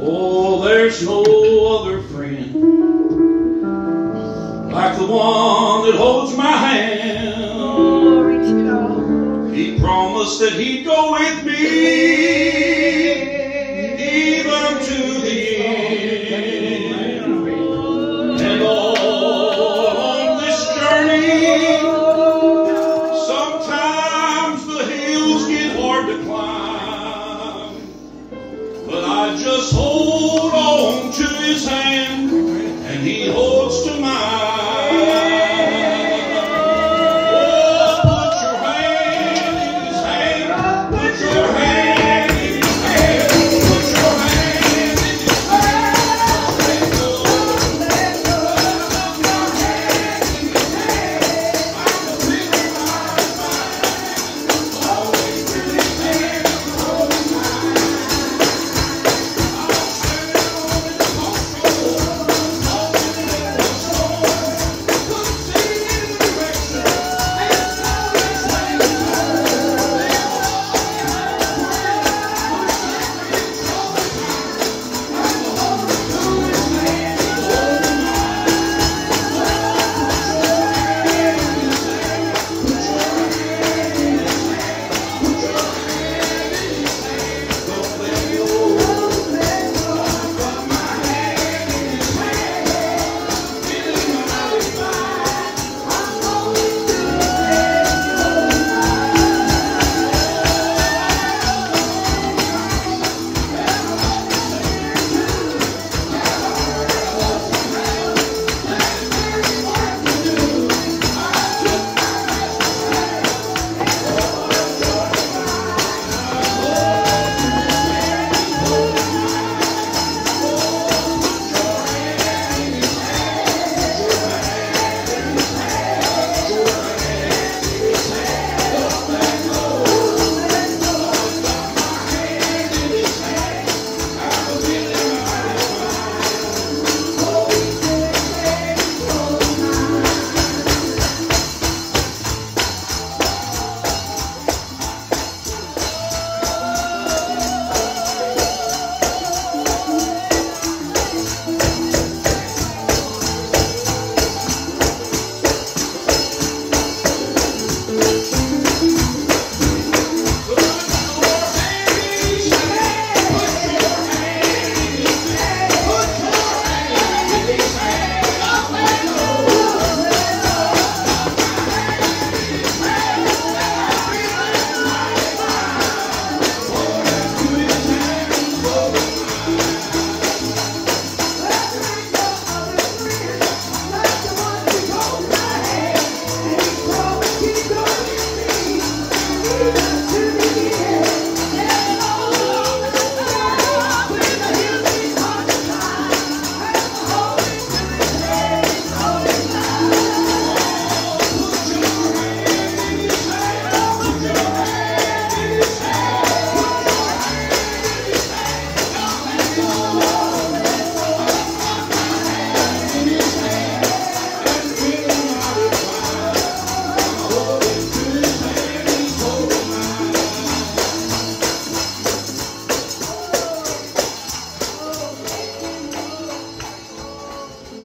Oh, there's no other friend like the one that holds my hand. He promised that he'd go with me